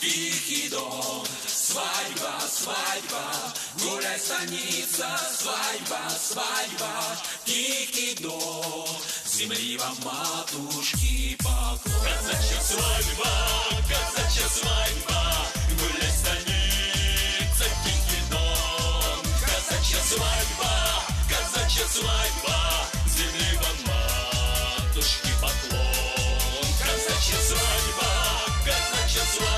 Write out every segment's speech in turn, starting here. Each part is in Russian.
тихий дом. Свадьба, свадьба, гуляй станица Свадьба, свадьба, тихий дом. Земли вам матушки поклон. Казачья свадьба, казачья свадьба Гуляй станица, тихий дом. Казачья свадьба, казачья свадьба Земли вам матушки поклон. Казачья свадьба, казачья свадьба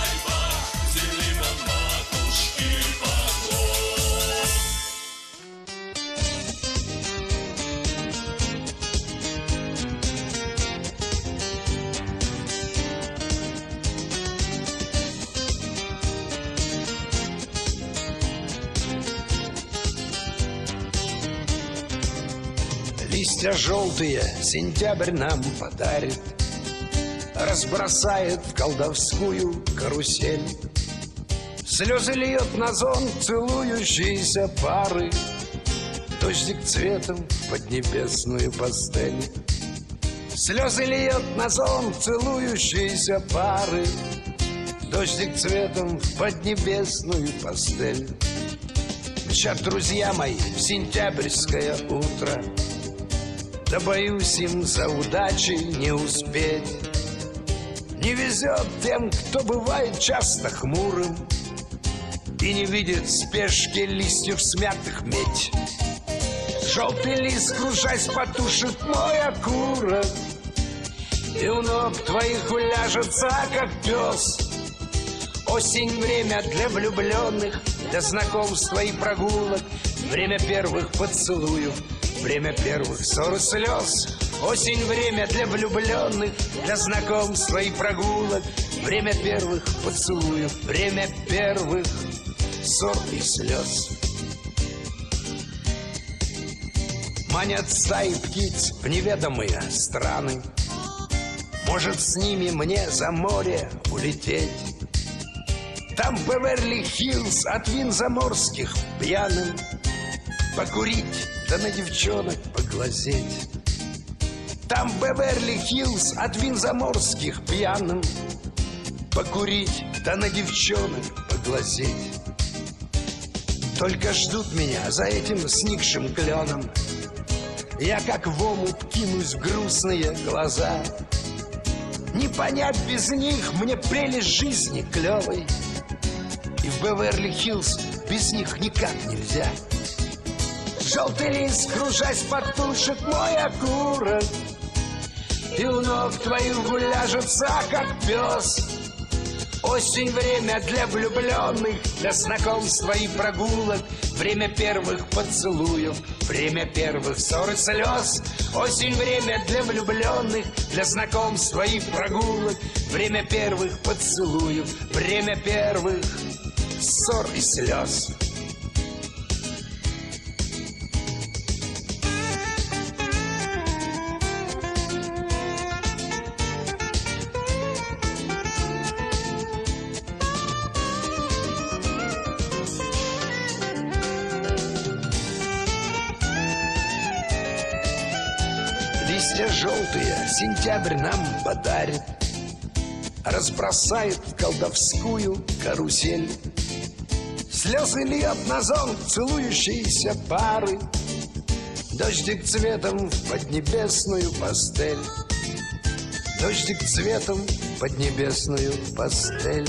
Листья желтые сентябрь нам подарит Разбросает в колдовскую карусель. Слезы льет на зон целующиеся пары Дождик цветом в поднебесную пастель. Слезы льет на зон целующиеся пары Дождик цветом в поднебесную пастель. Мчат друзья мои в сентябрьское утро Да боюсь им за удачей не успеть. Не везет тем, кто бывает часто хмурым И не видит спешки листьев смятых медь. Желтый лист, кружась, потушит мой окурок И у ног твоих уляжется, как пес. Осень — время для влюбленных, для знакомства и прогулок, время первых поцелуев, время первых ссор и слез. Осень — время для влюбленных, для знакомства и прогулок, время первых поцелуев, время первых ссор и слез. Манят стаи птиц в неведомые страны, может, с ними мне за море улететь? Там Беверли-Хиллз от винзаморских пьяным Покурить, да на девчонок поглазеть. Там Беверли-Хиллз от винзаморских пьяным. Покурить, да на девчонок поглазеть. Только ждут меня за этим сникшим кленом. Я как в омут кинусь в грустные глаза. Не понять без них мне прелесть жизни клевой И в Беверли-Хиллз без них никак нельзя Желтый лист, кружась, потушит мой окурок И у ног твоих уляжется, как пес. Осень — время для влюбленных, для знакомства и прогулок. Время первых поцелуев, время первых ссор и слез. Осень — время для влюбленных, для знакомства и прогулок. Время первых поцелуев, время первых ссор и слез сентябрь нам подарит Разбросает колдовскую карусель. Слезы льет на зонт целующиеся пары Дождик цветом в поднебесную пастель. Дождик цветом в поднебесную пастель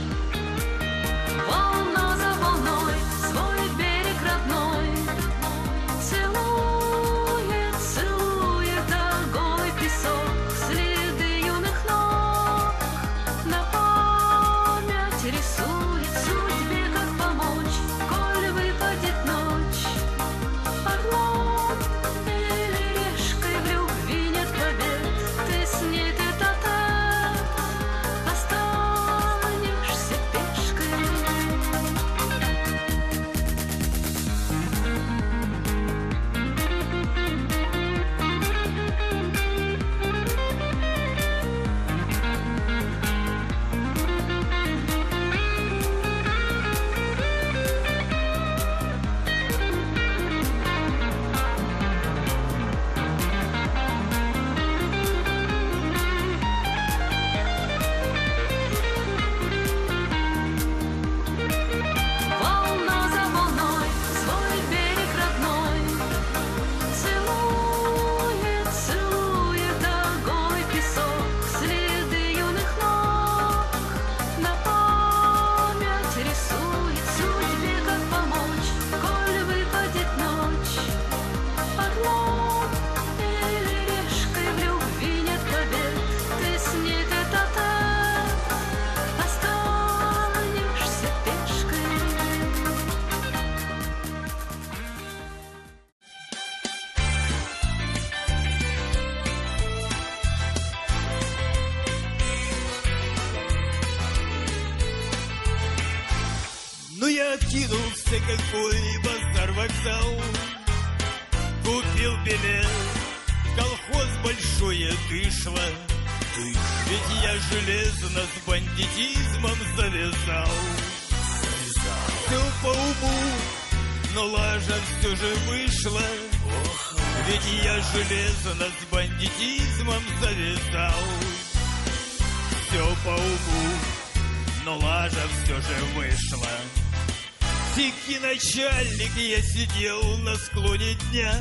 сидел на склоне дня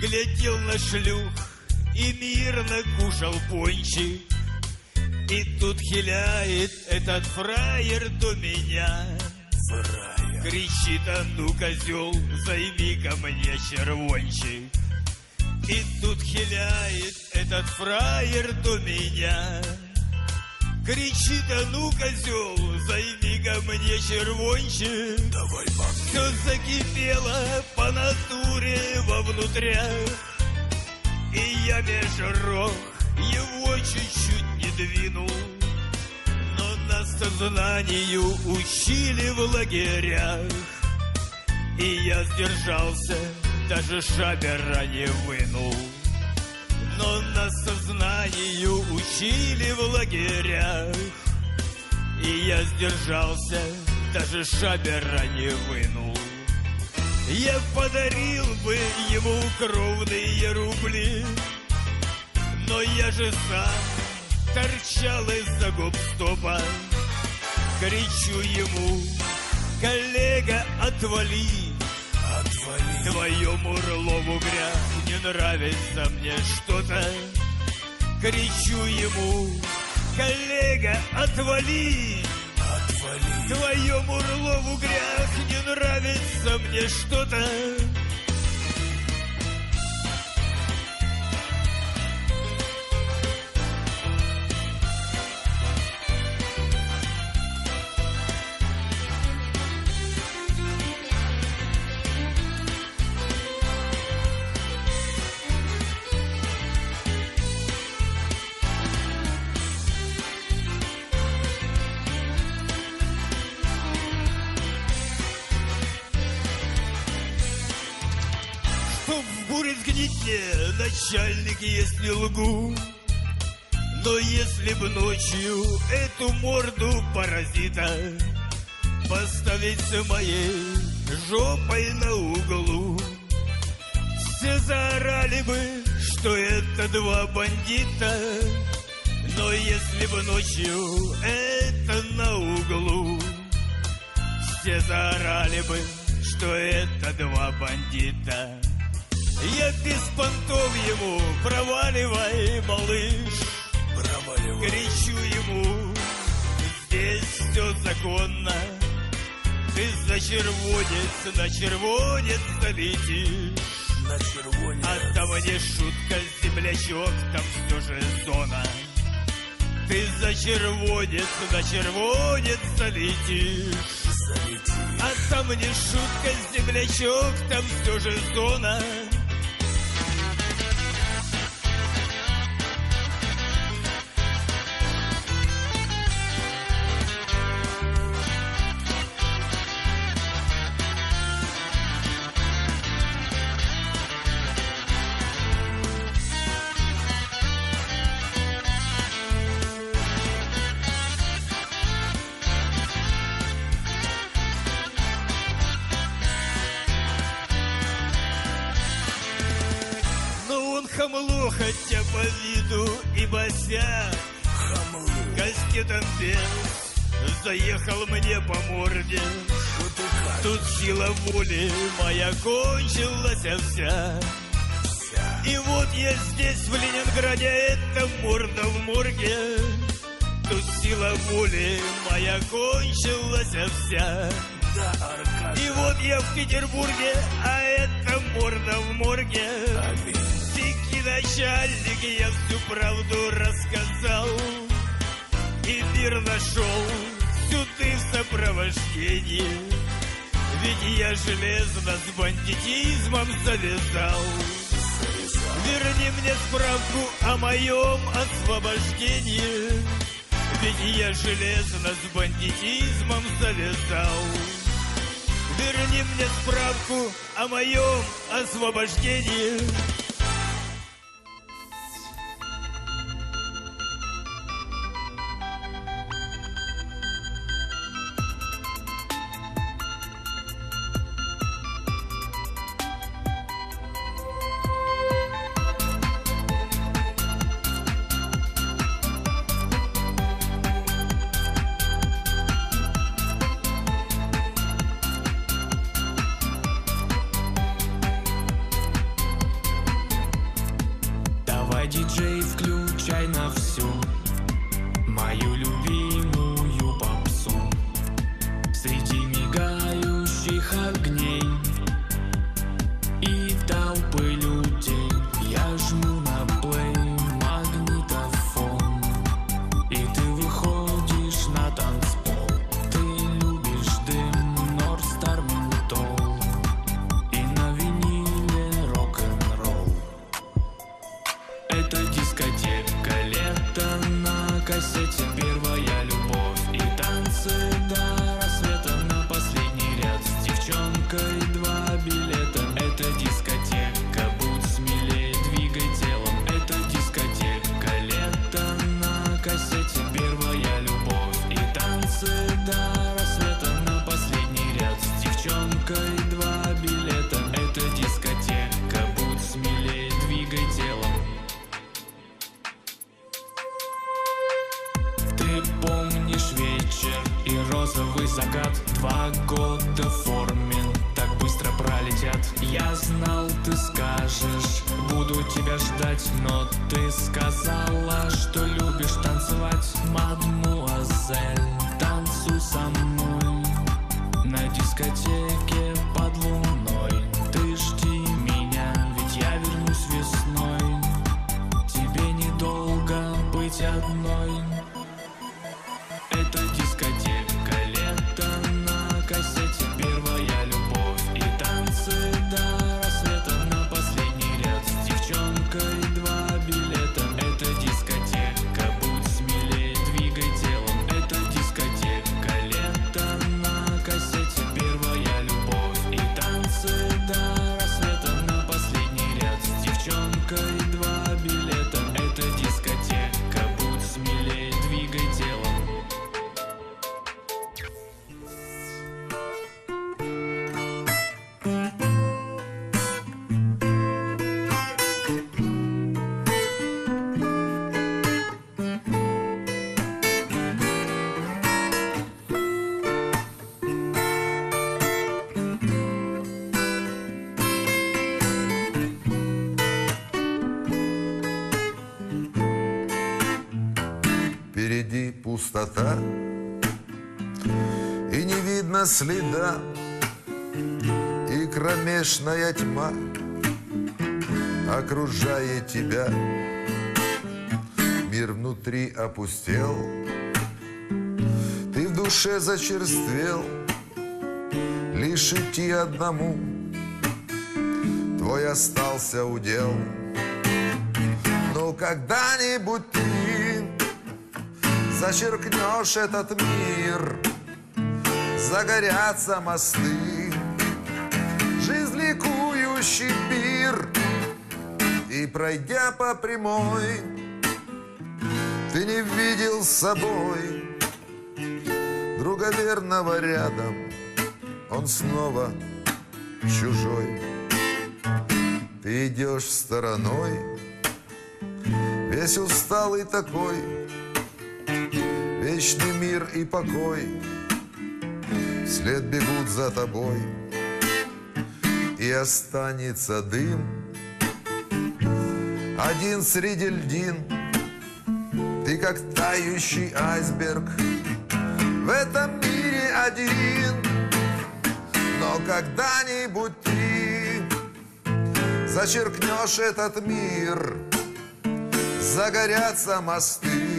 Глядел на шлюх и мирно кушал пончик И тут хиляет этот фраер до меня. Фраер. Кричит, а ну, козел, займи ко мне червончик. И тут хиляет этот фраер до меня. Кричит, а ну, козел, займи ко мне червончик. Давай, баб. Все закипело по натуре вовнутрях. И я меж рог его чуть-чуть не двинул. Но нас сознанию учили в лагерях. И я сдержался, даже шабера не вынул. Но нас сознанию учили в лагерях. И я сдержался, даже шабера не вынул. Я подарил бы ему кровные рубли, но я же сам торчал из-за гоп-стопа. Кричу ему, коллега, отвали, Отвали. Твоему Орлову грязь нравится мне что-то Кричу ему, коллега, отвали Отвали. Твоему Орлову грязь не нравится мне что-то если лгу Но если б ночью эту морду паразита Поставить с моей жопой на углу Все заорали бы, что это два бандита. Но если бы ночью это на углу Все заорали бы, что это два бандита я без понтов ему проваливай, малыш Проваливай. Кричу ему, здесь все законно Ты за червонец, на червонец залетишь На червоне. А там не шутка, землячок, там все же зона Ты за червонец, на червонец залетишь Залети. А там не шутка, землячок, там все же зона воли моя кончилась вся. И вот я здесь, в Ленинграде, это морда в морге Тут сила воли моя кончилась вся. И вот я в Петербурге, а это морда в морге Аминь. Дикий начальник, я всю правду рассказал И мир нашел, сюды в сопровождении Ведь я железно с бандитизмом завязал. Верни мне справку о моем освобождении Ведь я железно с бандитизмом завязал. Верни мне справку о моем освобождении пустота И не видно следа И кромешная тьма Окружает тебя. Мир внутри опустел Ты в душе зачерствел Лишь идти одному. Твой остался удел. Но когда-нибудь ты Зачеркнешь этот мир Загорятся мосты. Жизнь ликующий пир. И пройдя по прямой Ты не видел с собой Друга верного рядом. Он снова чужой. Ты идешь стороной Весь усталый такой Вечный мир и покой. Вслед бегут за тобой И останется дым. Один среди льдин Ты как тающий айсберг. В этом мире один Но когда-нибудь ты Зачеркнешь этот мир. Загорятся мосты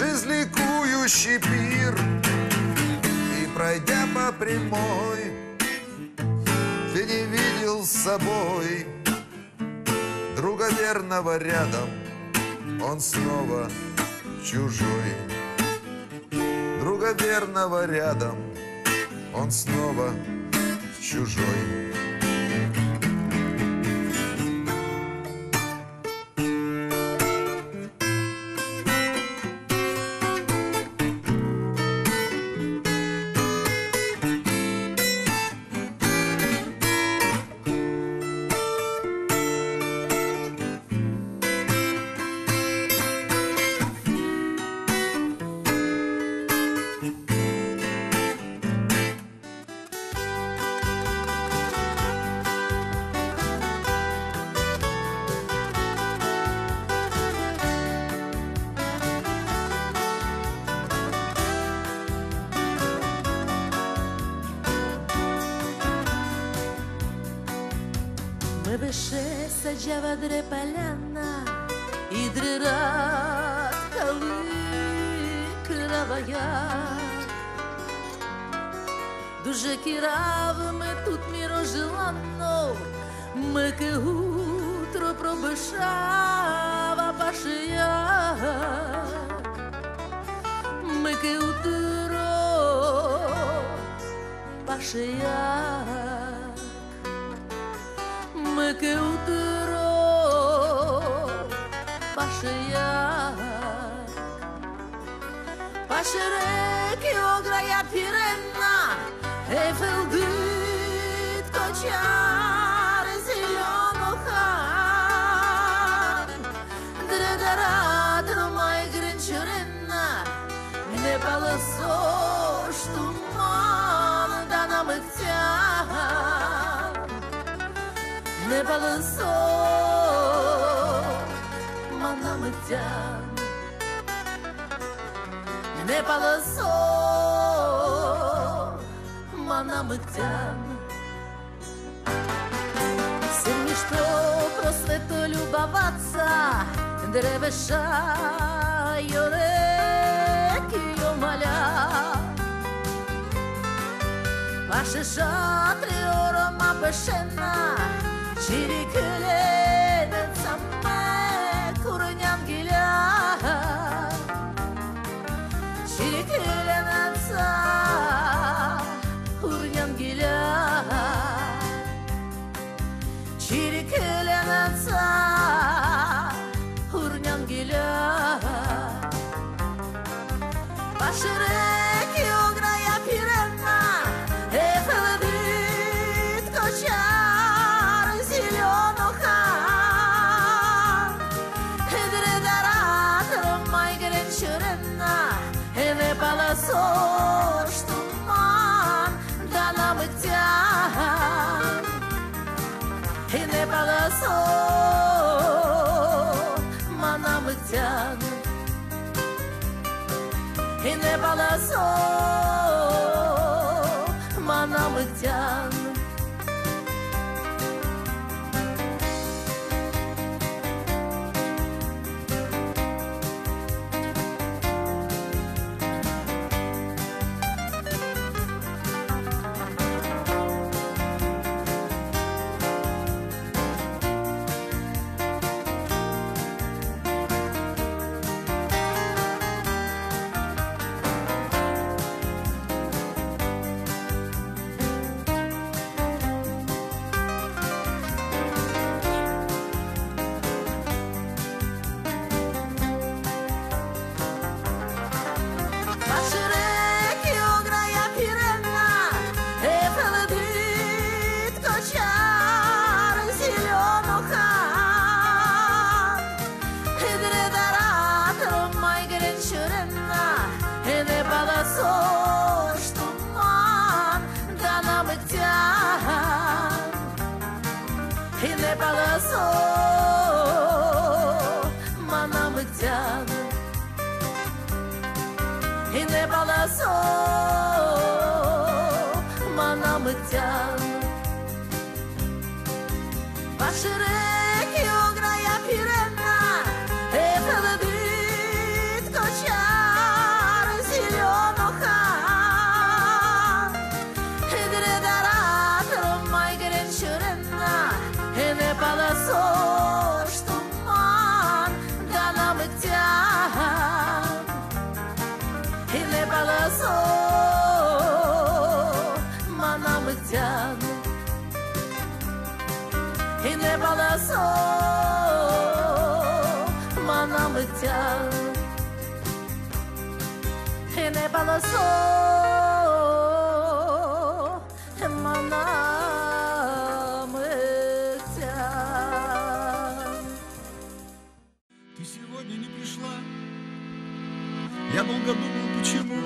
Жизнь ликующий пир. И пройдя по прямой Ты не видел с собой Друга верного рядом. Он снова чужой. Друга верного рядом. Он снова чужой вище саджава дрепаляна і дрират кали кравая. Дуже кіравими тут мірожеланно, ми ке утро пробишава пашия. Ми ке утро пашия. Ми ке утро Пашерек ограя пиренна, Эфелдит кочар зеленуха. Дредарат май гринчуренна, Не полосош туман да намыктян. Не полосош манамыктян. Не полосо манамыктян. Сильні що про свято любоваться, древеша йореки йомаля. Ваше шатри орома пешена, чирикленен should have И не манамыктян и не баласо манамыктян и не баласо манамыктян Ты сегодня не пришла. Я долго думал, почему.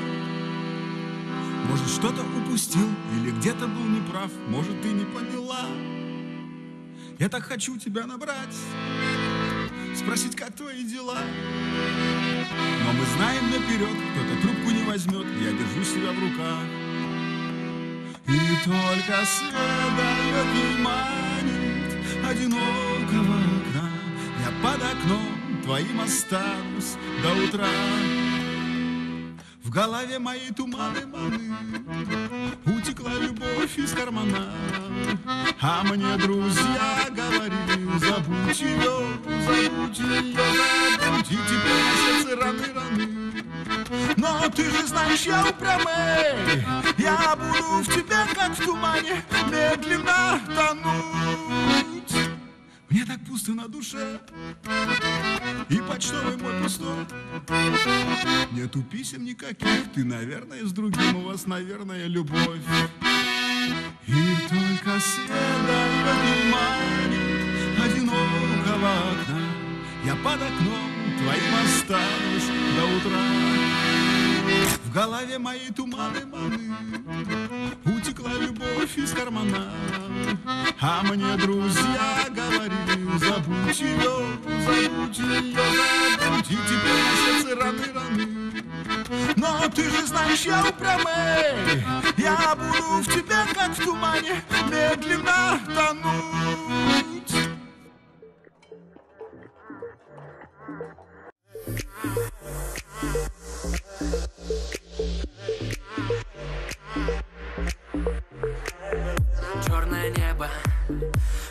Может, что-то упустил или где-то был неправ, может, ты не поняла. Я так хочу тебя набрать, спросить, как твои дела. Но мы знаем наперед, кто-то трубку не возьмет, я держу себя в руках. И только свет дает и манит одинокого окна. Я под окном твоим останусь до утра. Голове моей туманы маны Утекла любовь из кармана. А мне друзья говорили Забудь ее, забудь ее, забудь И теперь сердце раны, раны. Но ты же знаешь, я упрямый Я буду в тебе, как в тумане Медленно тонуть Мне так пусто на душе. И почтовый мой пустой. Нету писем никаких Ты, наверное, с другим У вас, наверное, любовь. И только света тумане Одинокого окна Я под окном твоим останусь до утра голове моей туманы маны Утекла любовь из кармана. А мне друзья говорили Забудь ее, забудь ее, забудь И теперь на сердце раны, раны. Но ты же знаешь, я упрямый Я буду в тебе, как в тумане Медленно тонуть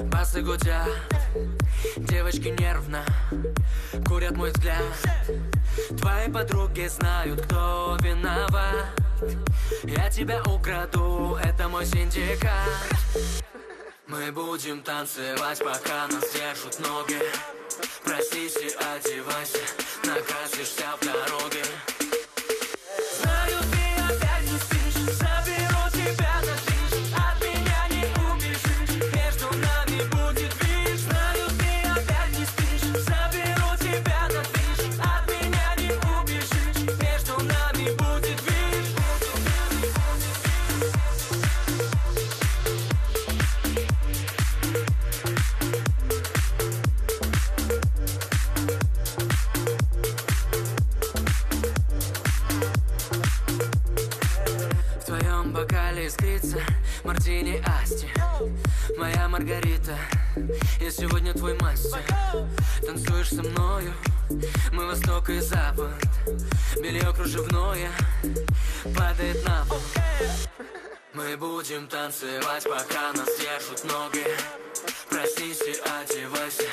басы гудят Девочки нервно курят мой взгляд. Твои подруги знают, кто виноват. Я тебя украду, это мой синдикат. Мы будем танцевать, пока нас держат ноги. Проснись и одевайся, накрасишься в дороге Падает на пол. Мы будем танцевать, пока нас держат ноги. Проснись и одевайся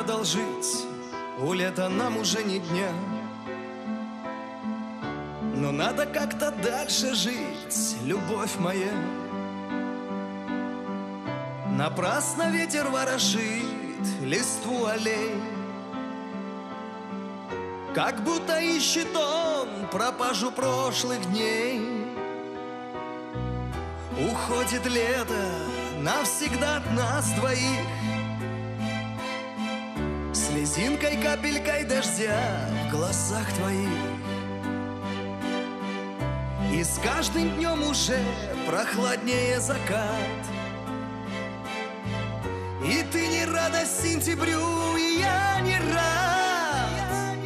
одолжить. У лета нам уже не дня. Но надо как-то дальше жить, любовь моя. Напрасно ветер ворошит листву аллей. Как будто ищет он пропажу прошлых дней. Уходит лето навсегда от нас двоих Слезинкой, капелькой дождя в глазах твоих. И с каждым днем уже прохладнее закат. И ты не рада сентябрю, и я не рад.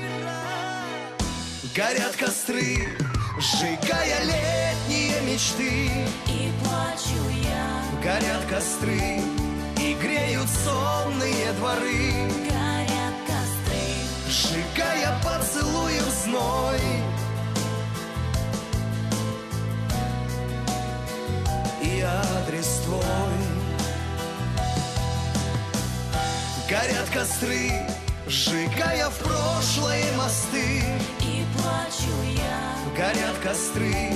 Горят костры, сжигая летние мечты. И плачу я. Горят костры, и греют сонные дворы Сжигая поцелуи в зной И адрес твой. Горят костры, сжигая в прошлое мосты. И плачу я. Горят костры,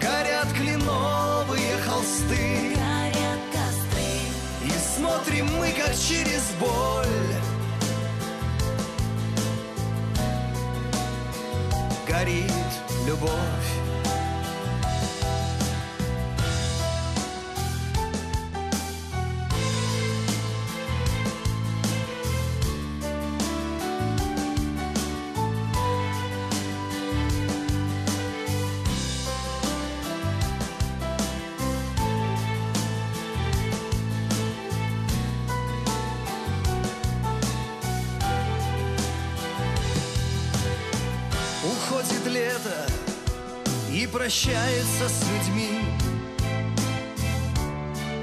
горят кленовые холсты. Горят костры. И смотрим мы, как через боль Горит любовь Лето и прощается с людьми.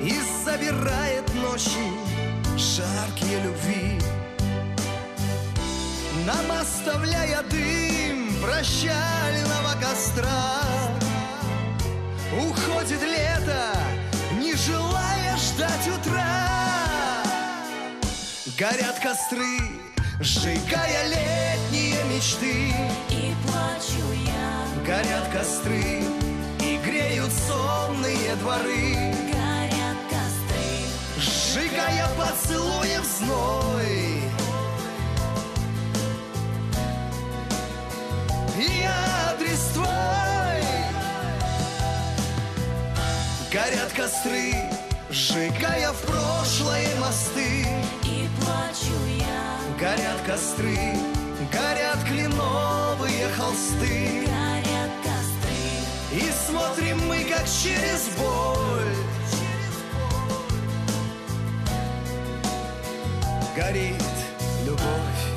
И забирает ночи жаркие любви. Нам оставляя дым прощального костра Уходит лето, не желая ждать утра. Горят костры, сжигая летние мечты. И плачу я. Горят костры и греют сонные дворы. Горят костры. Сжигая поцелуи в зной. И адрес твой. Горят костры, сжигая в прошлое мосты. И плачу я. Горят костры, горят кленовые холсты. Горят костры. И смотрим мы, как через боль Горит любовь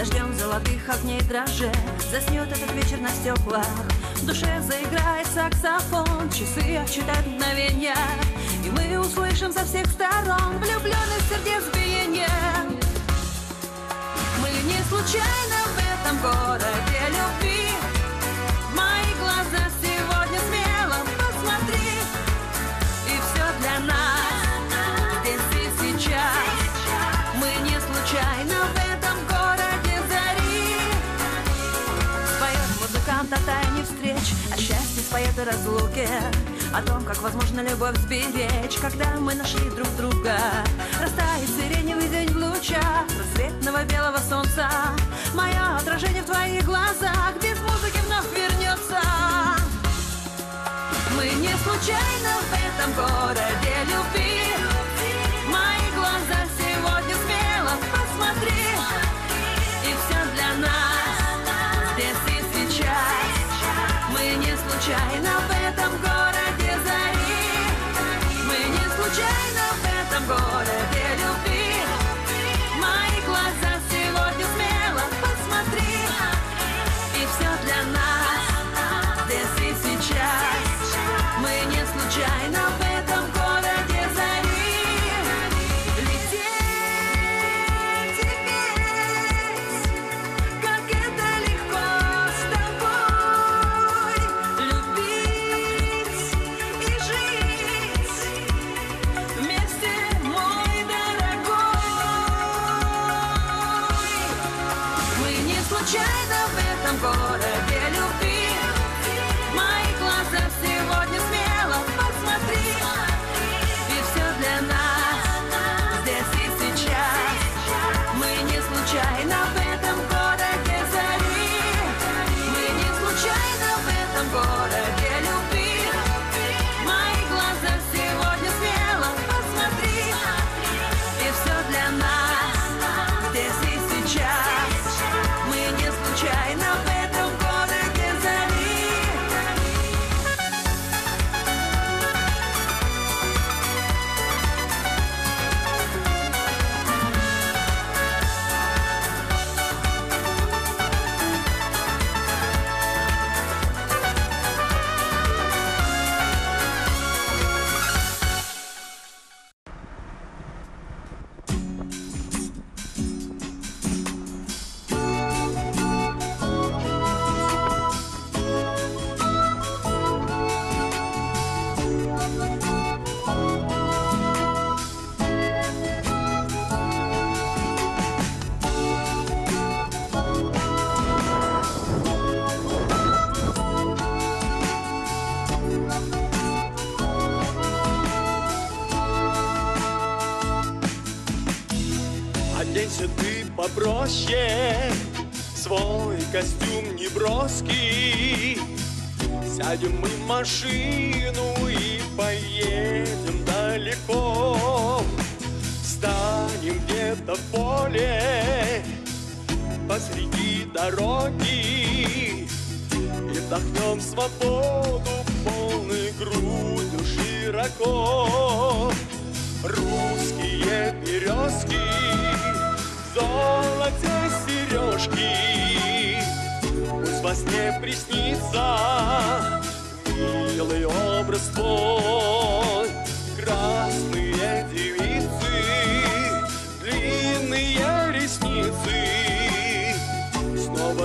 Дождем золотых огней дрожжи Заснет этот вечер на стеклах. В душе заиграет саксофон Часы отчитают мгновенья И мы услышим со всех сторон Влюбленных сердец биение Мы не случайно в этом городе о разлуке. О том, как возможно любовь сберечь Когда мы нашли друг друга. Растает сиреневый день в лучах Рассветного белого солнца. Мое отражение в твоих глазах Без музыки вновь вернется. Мы не случайно в этом городе любви не дороги И вдохнем свободу полной грудью широко. Русские березки, в золоте сережки. Пусть во сне приснится милый образ твой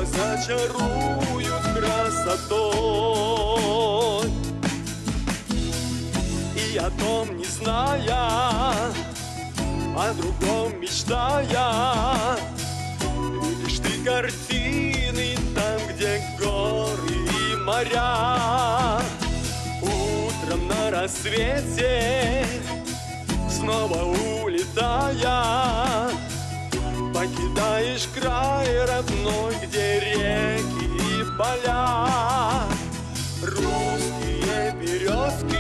зачаруют красотой. И о том не зная, о другом мечтая Видишь ты картины там, где горы и моря. Утром на рассвете Снова улетая Покидаешь край родной, где реки и поля. Русские березки,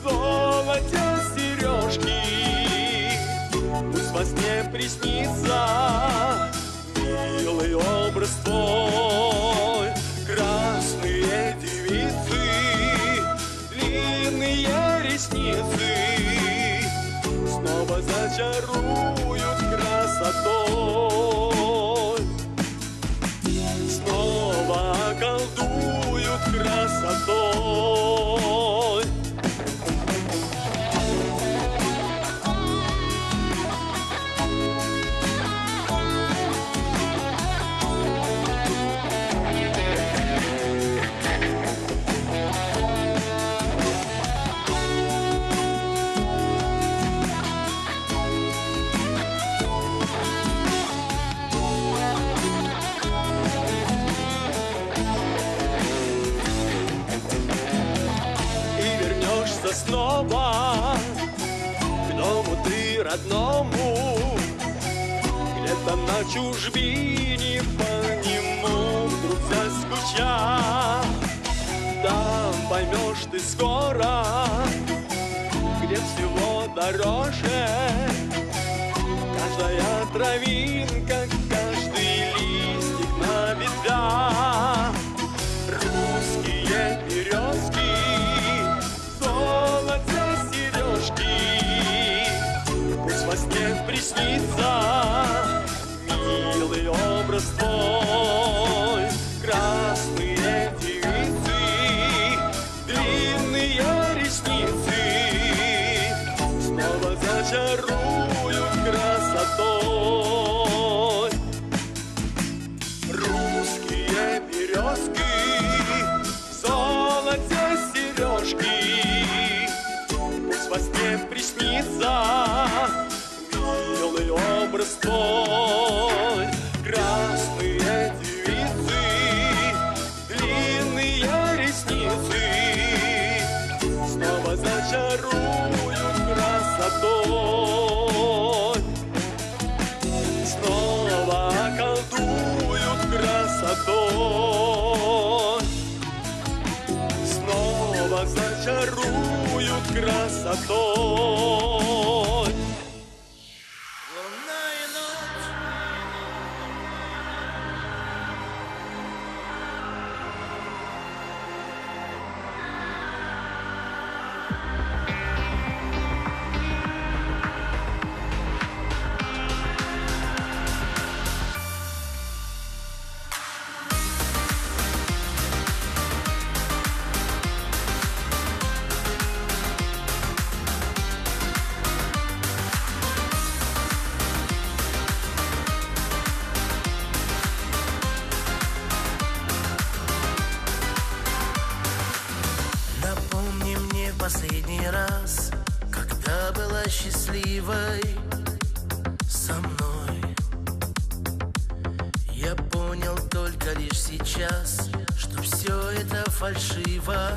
в золоте сережки. Пусть во сне приснится милый образ твой. Красные девицы, длинные ресницы. Снова зачаруют Снова последний раз, когда была счастливой со мной. Я понял только лишь сейчас, что все это фальшиво.